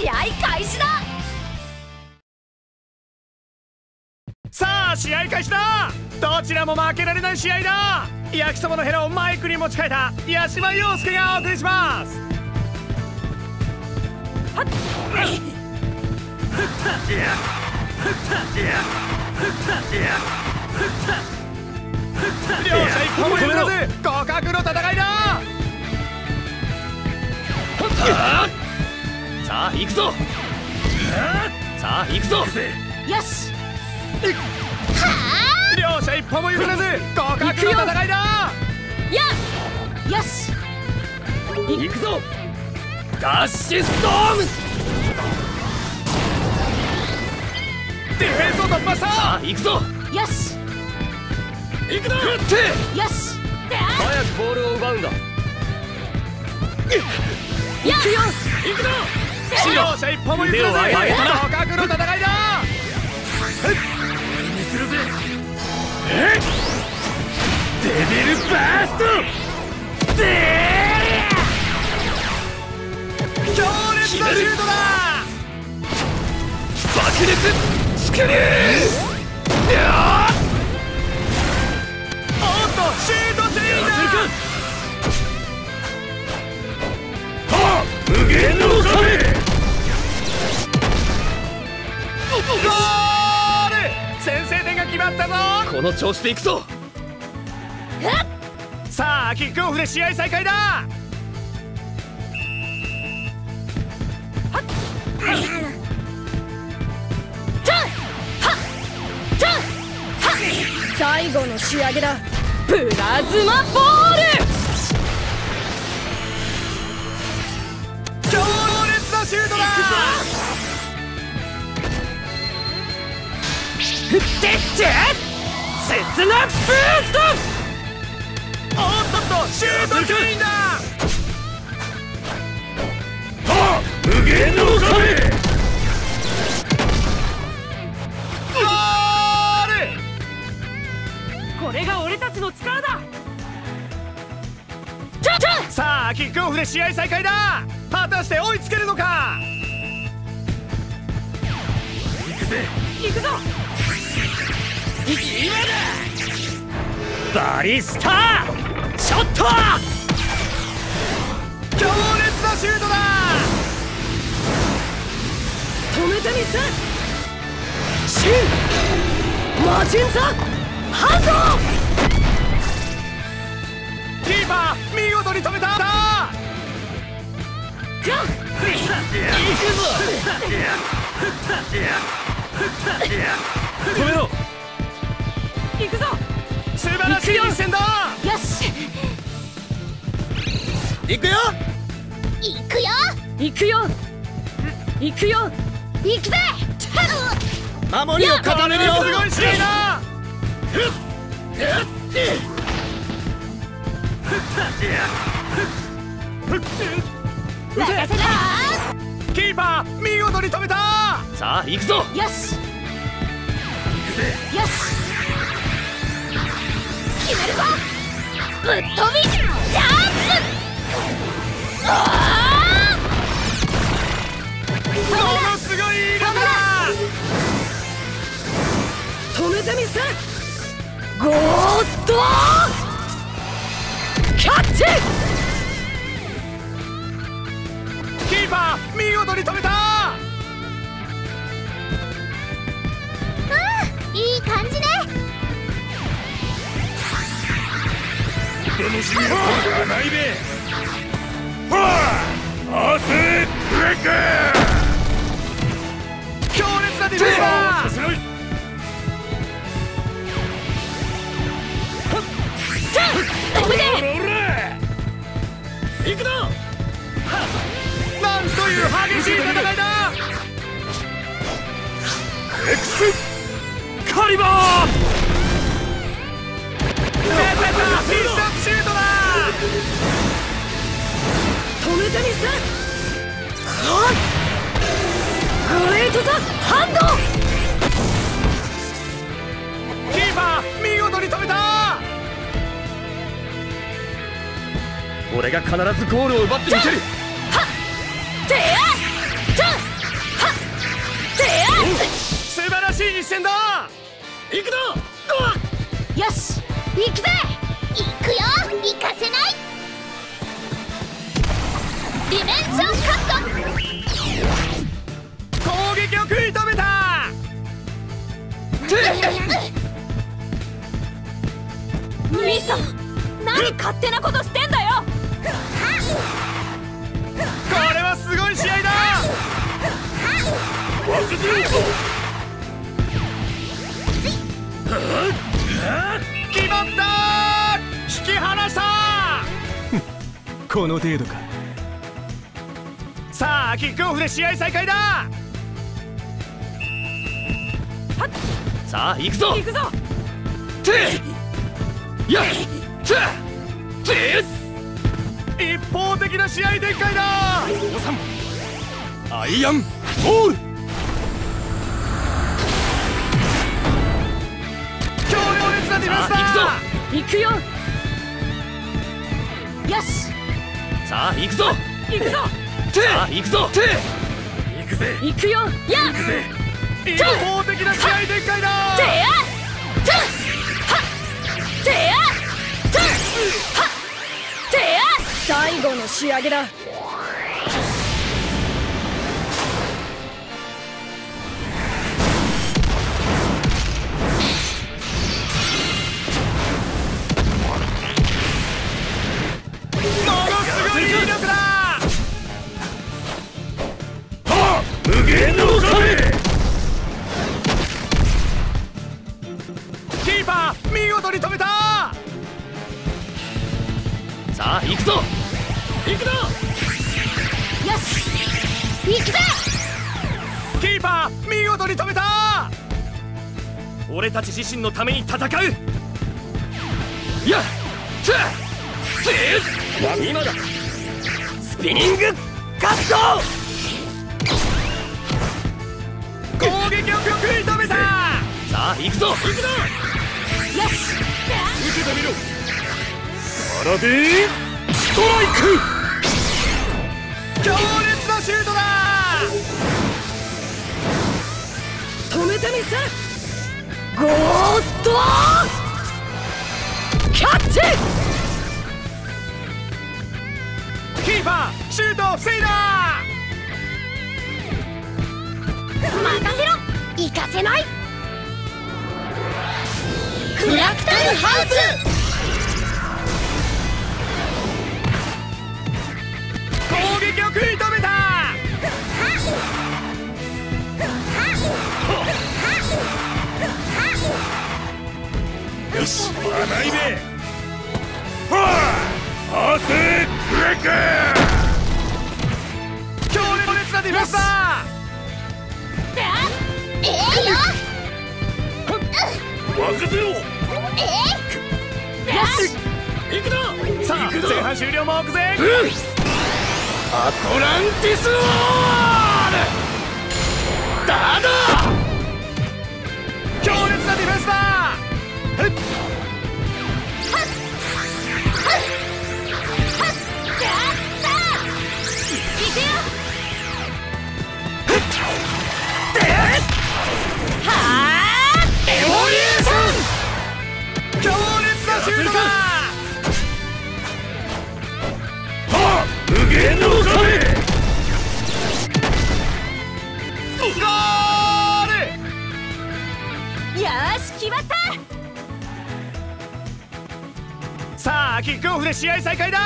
試合開始だ！さあ試合開始だ！どちらも負けられない試合だ！焼きそばのヘラをマイクに持ち替えた八島陽介がお送りします！はっ！両者一歩も譲らず互角の戦いださあ行くぞ。さあ行くぞ。よし。両者一歩も譲らず互角の戦いだ。やよし。行くぞ。ダッシュストーム。ディフェンスを突破した。さあ行くぞ。よし。行くぞ。振って。よし。早くボールを奪うんだ。や行くぞ。両者一歩も譲らず腕を上げたな。互角の戦いだ。にするぜデビルバースト。で強烈なシュートだ。爆裂スクリュおっとシュートチェインだ。無限の壁この調子でいくぞ。さあキックオフで試合再開だ。最後の仕上げだ。プラズマボール。強烈なシュートだ。振ってって切なブーストおっとっとシュートチェインだ。はっ無限の壁ゴールこれが俺たちの力だ。さあキックオフで試合再開だ。果たして追いつけるのか。行くぜ。行くぞ。バリスタショット強烈なシュートだ止めてみせシンマジンザハンドキーパー見事に止めたじゃん止めろ。だ。よし。行くよ。行くよ。行くよ。行くよ。行くぜ。守りを固めるよ。すごいキーパー見事に止めた。さあ行くぞ。よし。よし決めるぞ。ぶっ飛び。ジャンプ。あものすごいだ。止めてみせ。ゴーッと。キャッチ。キーパー見事に止めた楽しみはないべはあ汗レイク強烈なディフェンス。ださすがい止めてオラオラ行くぞなんという激しい戦いだ。エクスカリバーグレート・ザ・ハンド。キーパー見事に止めた。俺が必ずゴールを奪ってみせる。はっ出会はっ出会素晴らしい実戦だ行くぞゴアよし行くぜ行くよ行かせないディメンションカット。攻撃を食い止めた。兄さん何勝手なことしてんだよ。これはすごい試合だ。決まった。引き離した。この程度かさあキックオフで試合再開だ。さあ行くぞ。行くぞ。てや一方的な試合展開だ。アイアンボール。強烈なディフェンスだ行くよ。よし。さあ行くぞ行くぞ！てさあ行くぞ！て行くぜ！行くよ！や一方的な試合展開だ！てやてはっ！てやてはっ！てや最後の仕上げだ行くぞ！よし！行くぜキーパー見事に止めた！俺たち自身のために戦う！やっつて今だスピニングカット攻撃を食い止めたさあ行くぞ行くぞよし受けてみろパラディストライク強烈なシュートだ止めてみせゴーッとキャッチキーパーシュートを防いだ任せろ行かせない。フラクタルハウス。食い止めた。よし穴いべはあアーセーブレイク強烈なディフェンスだ。ええよ任せろええよし行くぞさあ前半終了目前アトランティスオールだだ強烈なディフェンスだ行くよエボリューション。強烈なシュートだあキックオフで試合再開だ。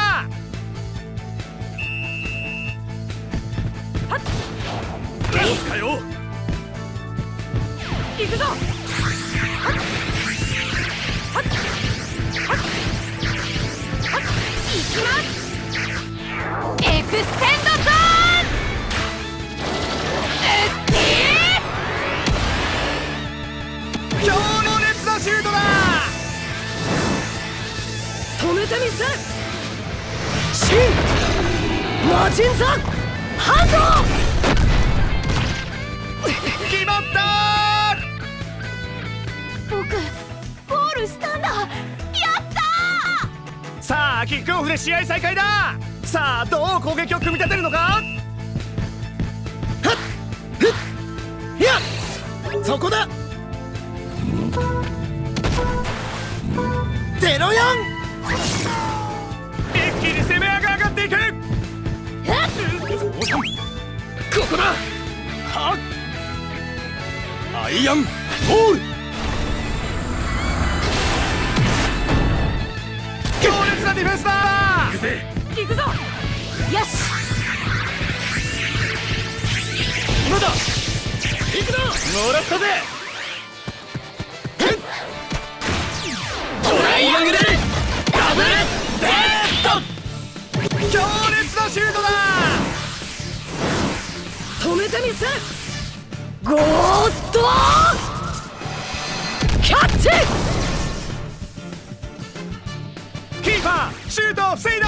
どうかよ。行くぞ。行きます。エクステンルテミス。シン。魔神座。ハンド。決まった僕ゴールしたんだ。やったさあキックオフで試合再開だ。さあどう攻撃を組み立てるのか？いやそこだ。ゼロ四。一気に攻め上がっていく。ここだ。はっ。アイアンボール。強烈なディフェンスだ。行くぜ。行くぞ。よし。今だ。行くな。もらったぜ。トライアングル。ダブルゼッ強烈なシュートだ。止めてみせ。ゴーッと。キャッチ。キーパーシュートを防いだ。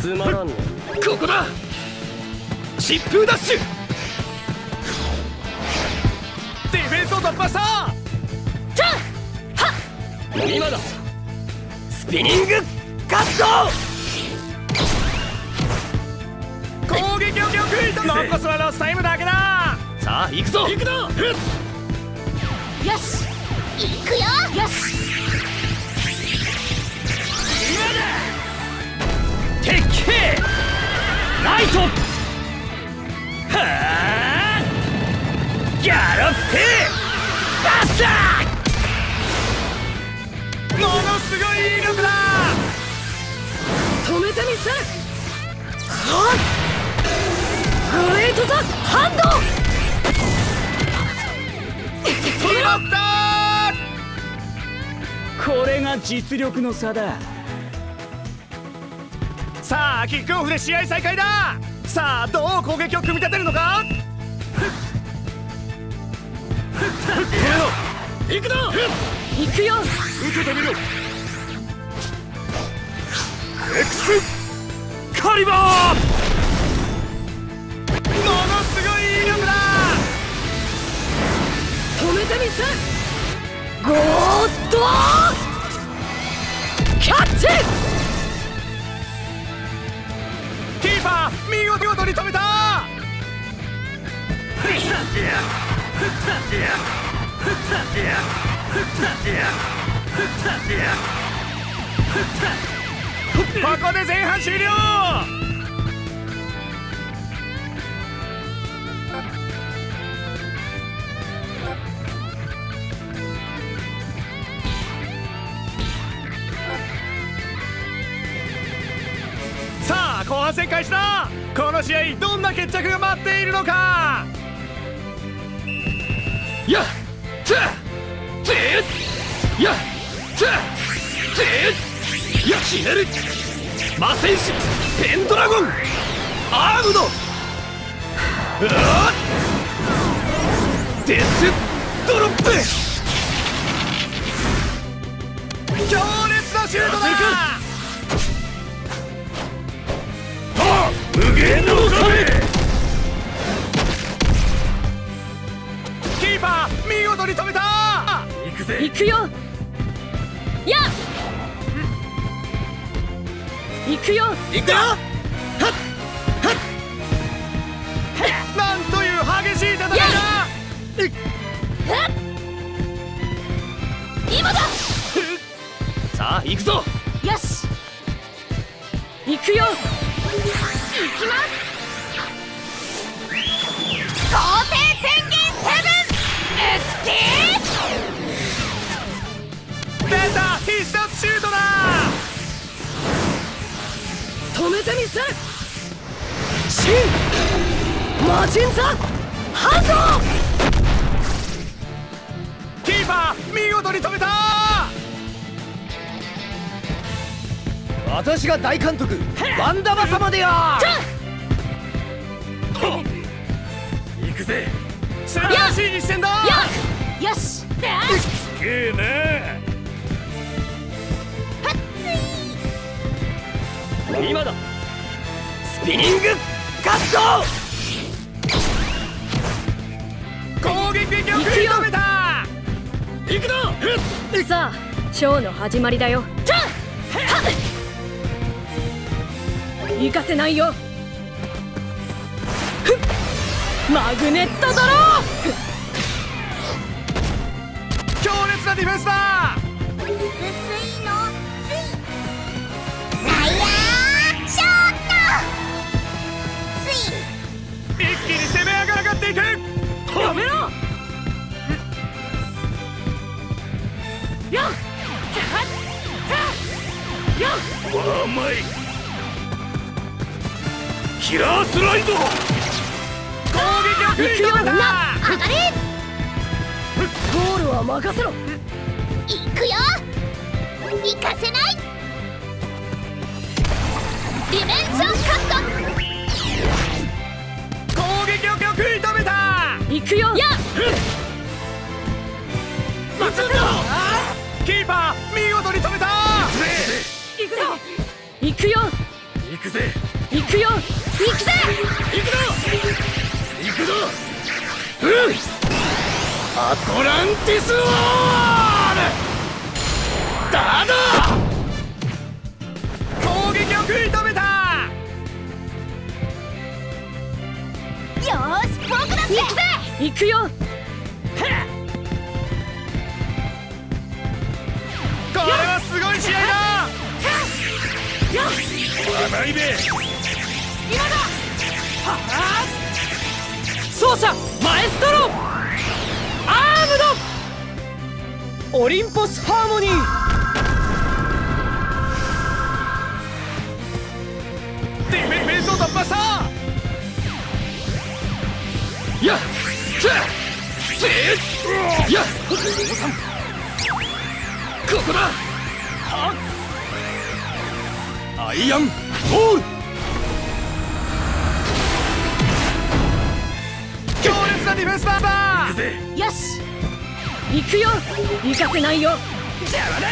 つまらんねトここだ。疾風ダッシュ。ディフェンスを突破した今だ。スピニングカット。攻撃を食い止め残すはロスタイムだけだ。さあ行くぞ。行くなよし。行くよ。よし。鉄拳ライト。はあ。ギャロップ止めてみせはっグレートザハンド。決まったこれが実力の差だ。さあキックオフで試合再開ださあどう攻撃を組み立てるのか。行くなド行くよ受けてみろエクスカリバーものすごい威力だ。止めてみせ。ゴーッと!キャッチキーパー見事に止めた!こここで前半終了。さあ後半戦開始だ。この試合どんな決着が待っているのか。やっつつやっつつやひねる。魔戦士ペンドラゴンアームド。うわっ。デスドロップ。強烈なシュートだ。あ無限の壁キーパー見事に止めた。行くぜ行くよ。や行くよ。行くよ。なんという激しい戦いだ。今だ。さあ行くぞ。よし。行くよ。行きます。皇帝宣言セブン。エステー出た必殺シュートだ止めてみせシン。マジンザハンキーパー見事に止めた。私が大監督ワンダバ様でや。行くぜ。素晴らしい一戦だ。よし。すげえな今だ。スピニングカット攻撃的を食い止めた。行くなさあショーの始まりだよ。じゃ行かせないよ。マグネットドロー。強烈なディフェンスだっていく。やめろ。やっ。やっ。甘い。キラースライド。攻撃を食い止めた上がれ。ゴールは任せろ。行くよ。行かせない。ディメンションカッ攻撃を食い止めた！行くよ。や撃つんだキーパー見事に止めた！行くぞ！行くよ行くぜ！行くよ。行くぜ！行くぞ！行くぞ！うん。アトランティスウォール！だだ攻撃を食い止めし僕だって行くぜ！行くよ。これはすごい試合だ！甘いべ奏者マエストロアームド！オリンポスハーモニー！ディフェディフェンスを突破したやっせせやっここだ。アイアンボー。ル強烈なディフェンスだ行くぜ。よし。行くよ。行かせないよ。邪魔だ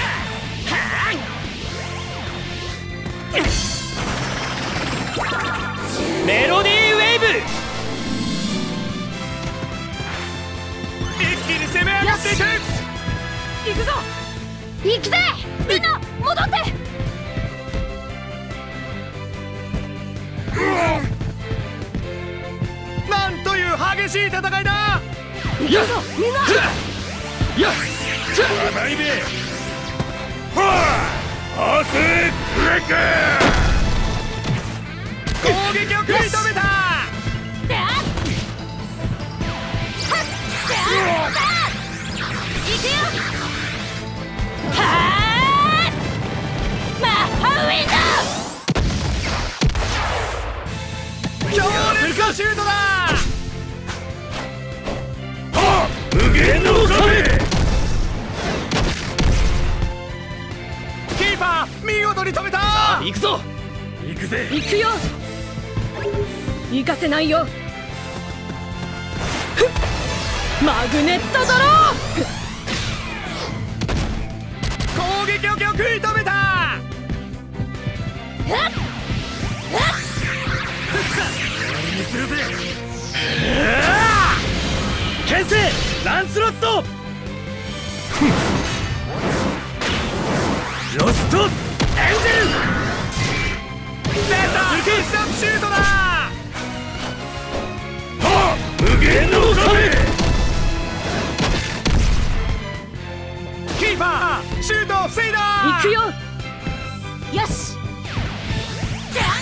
メロディーがっていく行くぞ！行くぜ！みんな戻って！なんという激しい戦いだ！やっみんな！やっ！甘いべはあアースブレイク攻撃を食い止めたないよ。マグネットドロ攻撃を食い止めた。にするぜ。牽制。ランスロット。ロスト。エンジェル出た。必殺シュートだはあ無限の壁キーパーシュートを防いだー行くよよし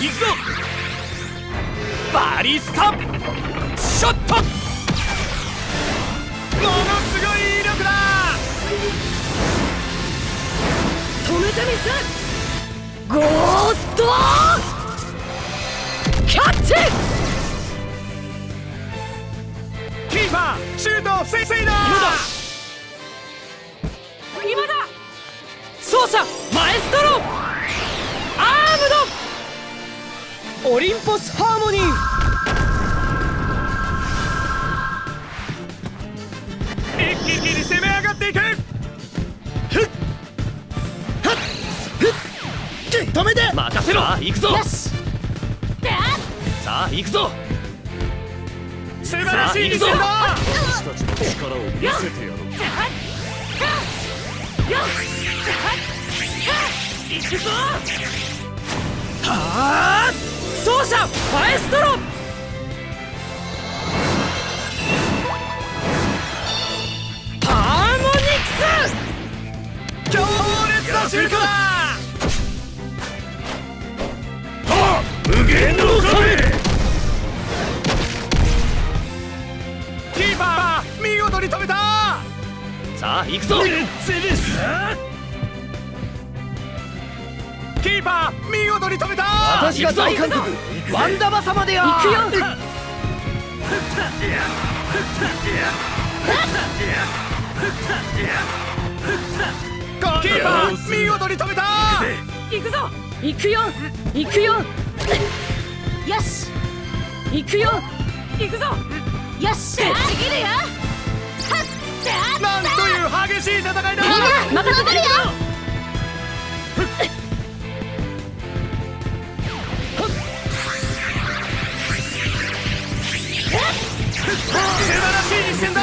行くぞバリスタショットものすごい威力だ止めてみせゴーッとキャッチパーシュートを防いだ。今だ。奏者マエストロアームド。オリンポスハーモニー。一気に攻め上がっていく。止めて。任せろ。行くぞ。さあ行くぞ素晴らしいぞ私たちの力を見せてやろうはあ走者マエストロハーモニクス。強烈なシューだ。無限の壁。さあ行くぞ。キーパー見事に止めた。私が大監督ワンダバ様であ行くよキーパー見事に止めた。行くぞ行くよ。行くよ。よし。行くよ。行くぞ。よし。ちぎるよ。はっ。なんという激しい戦いだみんな任せてるよ！素晴らしい実戦だ。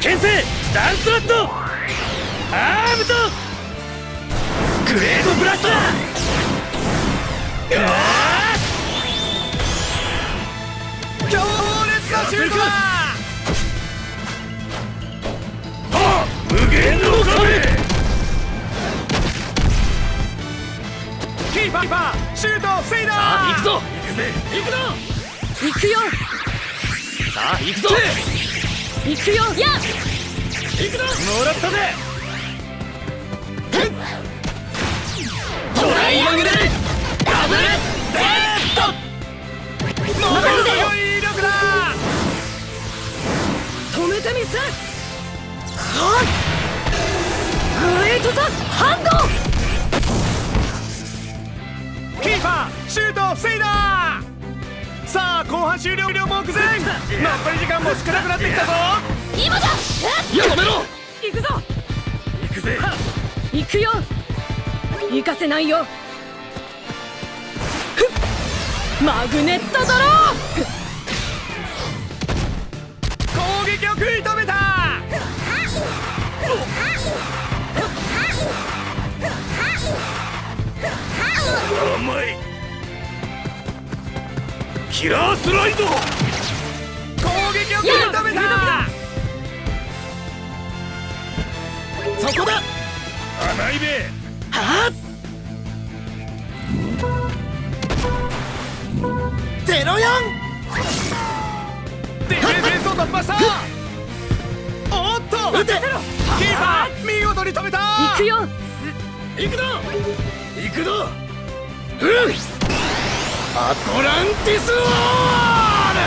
牽制。ダンスラット。アームと。グレードブラスター強烈なシュートだ。無限の壁キーパーキーパーシュートを防いださあ行くぞ。行くぞ。行くよ。さあ行くぞ。行くよ。や行くぞ。もらったぜ。トライアングル。ダブル。ものすごい威力だ。止めてみせグレートザハンド。キーパーシュートを防いださあ後半終了目前。残り時間も少なくなってきたぞ。今だやめろ。行くぞ。行くぜ。行くよ。行かせないよ。マグネットドロ攻撃を食い止めたキラースライド。攻撃を食い止めた。そこだ。甘いべ。はっ。ゼロ四。ディフェンスを突破した撃てキーパー見事に止めた行くよ行くぞ行くぞうんアトランティスウォール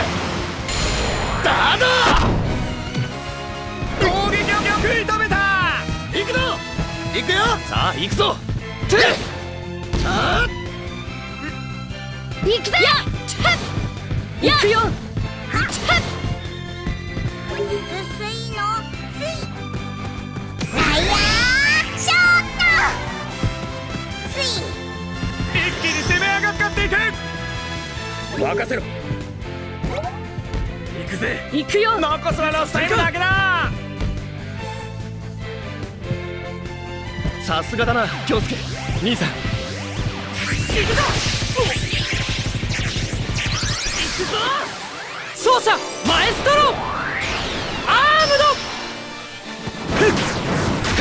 だだ攻撃を食い止めた行くぞ行くよさあ行くぞてあ行くぜ行くよすすいの任せろ。行くぜ。行くよ。残すはロスタイムだけだ。さすがだな。京介。兄さん。奏者マエストロ。アーム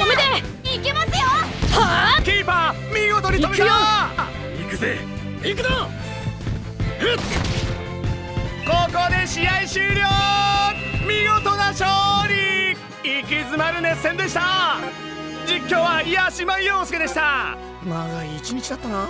止めていけますよはあキーパー!見事に止めた!行くぜ!行くぞ!ここで試合終了見事な勝利行き詰まる熱戦でした実況は八島洋介でした長い一日だったな